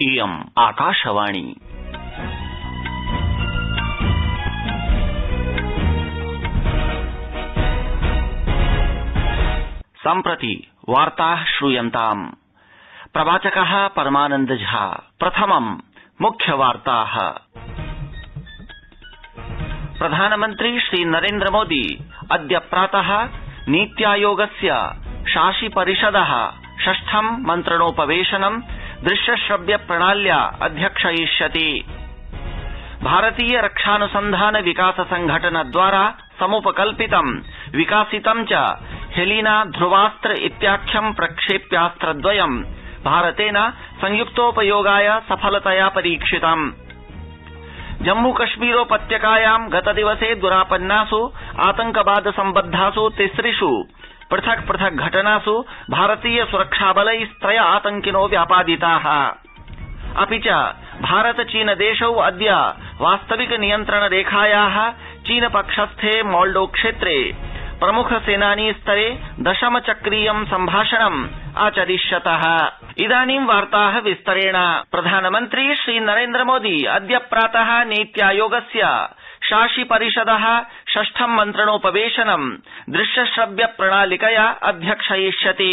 इयम् आकाशवाणी। सम्प्रति वार्ताः श्रूयन्ताम्। प्रवाचकः परमानन्द झा। प्रथमम् मुख्यवार्ताः प्रधानमन्त्री श्रीनरेन्द्र मोदी, अद्य प्रातः नीत्यायोगस्य शासि परिषदः षष्ठं मन्त्रणोपवेशनं दृश्य श्रव्य प्रणाल्या अध्यक्षयिष्यति। भारतीय रक्षानुसन्धान विकास संघटन द्वारा समुपकल्पितं, विकासितं च हेलिना ध्रुवास्त्र इत्याख्यं प्रक्षेप्यास्त्रद्वयं, भारतेन संयुक्तोपयोगाय सफलतया परीक्षितम्। जम्मू कश्मीरोपत्यकायां गतदिवसे दुरापन्नासु आतंकवाद सम्बद्धासु तिसृषु पृथक् पृथक् घटनासु भारतीय सुरक्षाबलैस्त्रय आतंकिनो व्यापादिताः। अपि च भारत चीन देशौ अद्य वास्तविक नियन्त्रण रेखायाः चीन पक्षस्थे मॉल्डो क्षेत्रे प्रमुख सेनानी स्तरे दशम चक्रीयं सम्भाषणम् आचरिष्यतः। इदानीं वार्ताः विस्तरेण। प्रधानमन्त्री श्रीनरेन्द्र मोदी अद्य प्रातः नीत्यायोगस्य शासि परिषदः षष्ठं मन्त्रणोपवेशनं दृश्य श्रव्य प्रणालिकया अध्यक्षयिष्यति।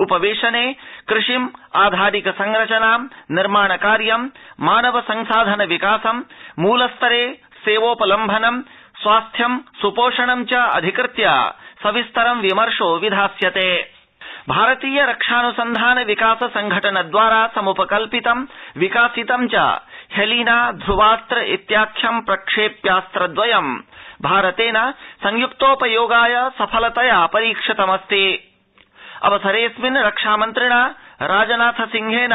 उपवेशने कृषिम् आधारिक संरचनां निर्माण कार्यं मानव संसाधन विकासं मूलस्तरे सेवोपलम्भनं स्वास्थ्यं सुपोषणं च अधिकृत्य सविस्तरं विमर्शो विधास्यते। भारतीय रक्षानुसन्धान विकास संघटन द्वारा समुपकल्पितं विकासितं च हेलिना, ध्रुवास्त्र इत्याख्यं प्रक्षेप्यास्त्रद्वयं भारतेन संयुक्तोपयोगाय सफलतया परीक्षितमस्ति। अवसरेऽस्मिन् रक्षामन्त्रिणा राजनाथ सिंहेन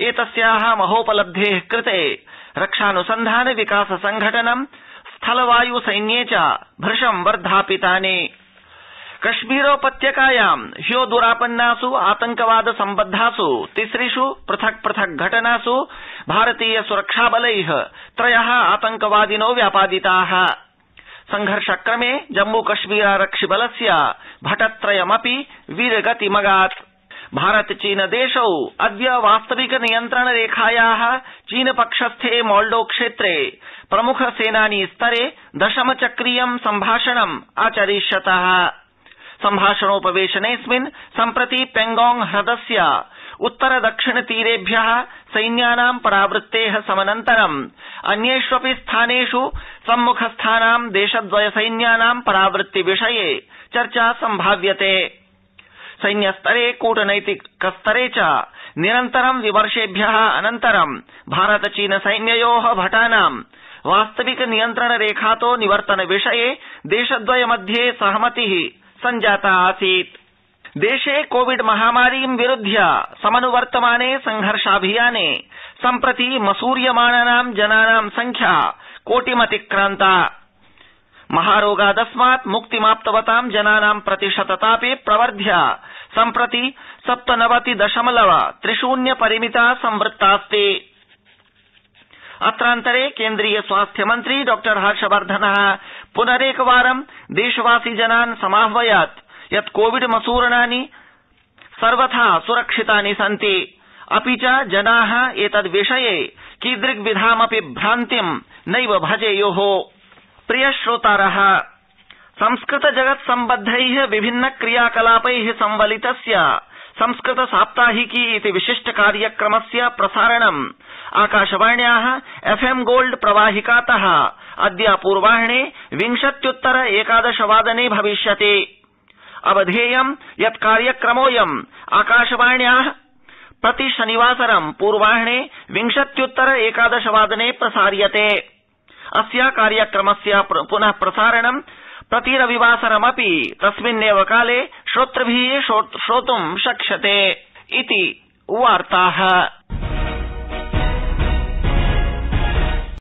एतस्याः महोपलब्धेः कृते रक्षानुसन्धान विकास संघटनं स्थलवायु सैन्ये च भृशं वर्धापितानि। कश्मीरोपत्यकायां ह्यो दुरापन्नासु आतंकवाद सम्बद्धासु तिसृषु पृथक् पृथक् घटनासु भारतीय सुरक्षाबलैः त्रयः आतंकवादिनो व्यापादिताः। संघर्षक्रमे जम्मू कश्मीरारक्षि बलस्य भटत्रयमपि वीरगतिमगात्। भारत चीन देशौ अद्य वास्तविक नियन्त्रण रेखायाः चीन पक्षस्थे मॉल्डो क्षेत्रे प्रमुख सेनानी स्तरे दशम चक्रीयं सम्भाषणम् आचरिष्यतः। सम्भाषणोपवेशनेऽस्मिन् सम्प्रति पेंगोंग ह्रदस्य उत्तर दक्षिण तीरेभ्यः सैन्यानां परावृत्तेः समनन्तरम् अन्येष्वपि स्थानेष् सम्मुखस्थानां देशद्वय सैन्यानां परावृत्ति विषये चर्चा सम्भाव्यते। सैन्यस्तरे कूटनैतिक स्तरे च निरन्तरं विमर्शेभ्यः अनन्तरं भारत चीन सैन्ययोः भटानां वास्तविक नियन्त्रण रेखातो निवर्तन विषये देशद्वय मध्ये सहमतिः सञ्जाता आसीत्। देशे कोविड महामारीं विरुध्य समनुवर्तमाने संघर्षाभियाने, सम्प्रति मसूर्यमाणानां जनानां संख्या कोटिमतिक्रान्ता। महारोगादस्मात् मुक्तिमाप्तवतां जनानां प्रतिशततापि प्रवर्ध्य, सम्प्रति सप्तनवति दशमलव त्रिशून्य परिमिता संवृत्तास्ति। अत्रान्तरे केंद्रीय स्वास्थ्य मन्त्री डॉ हर्षवर्धनः पुनरेकवारं देशवासि जनान् समाह्वयत्। यत् कोविड मसूरणानि सर्वथा सुरक्षितानि सन्ति। अपि च जनाः एतद्विषये कीदृग्विधामपि भ्रान्तिं नैव भजेयुः। प्रिय श्रोतारः संस्कृत जगत् सम्बद्धैः विभिन्न क्रियाकलापैः संवलितस्य संस्कृत साप्ताहिकी इति विशिष्ट कार्यक्रमस्य प्रसारणम् आकाशवाण्याः एफ्एम् गोल्ड प्रवाहिकातः अद्य पूर्वाह्ने विंशत्युत्तर एकादश वादने भविष्यति। अवधेयं यत् कार्यक्रमोऽयम् आकाशवाण्याः प्रति शनिवासरं पूर्वाह्ने विंशत्युत्तर एकादश वादने प्रसार्यते। अस्य कार्यक्रमस्य पुनः प्रसारणं प्रति रविवासरमपि तस्मिन्नेव काले श्रोतृभिः श्रोतुं शक्ष्यते। इति वार्ताः।